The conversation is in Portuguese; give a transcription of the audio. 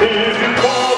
Teve um